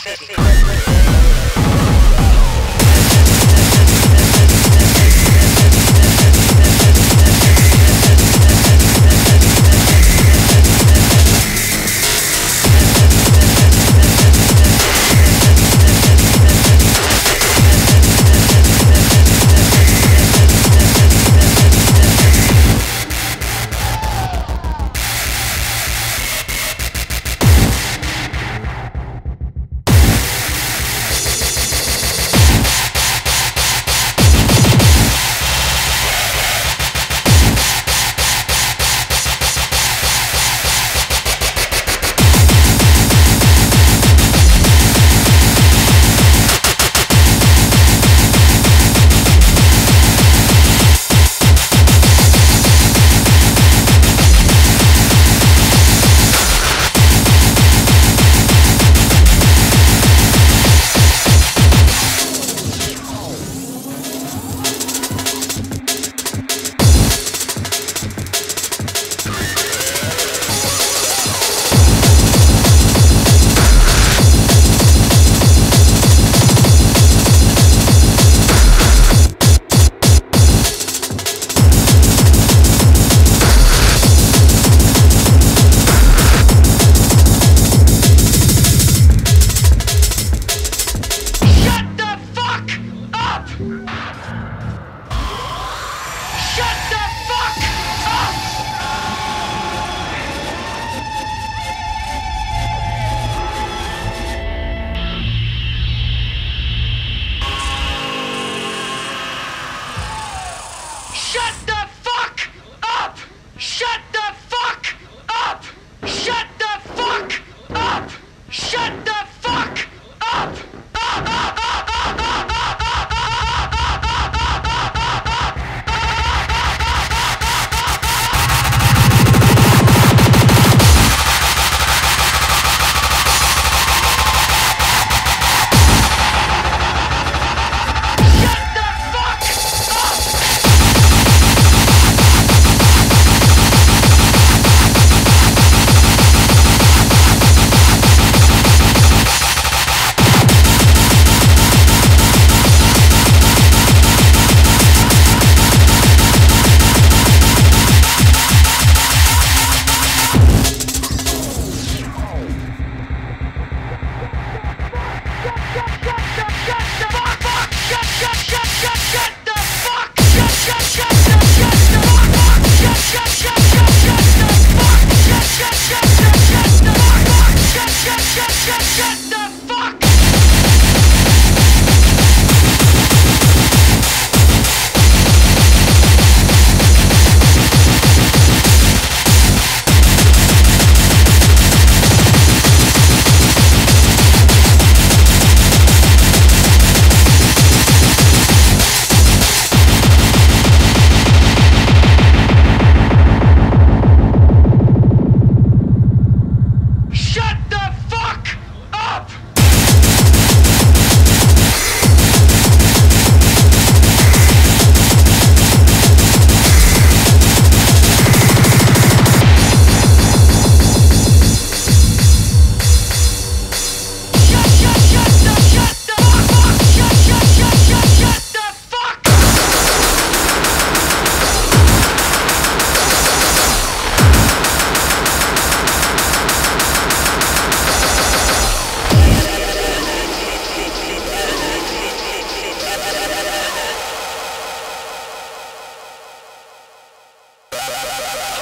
Shut Shut the Ha ha ha ha!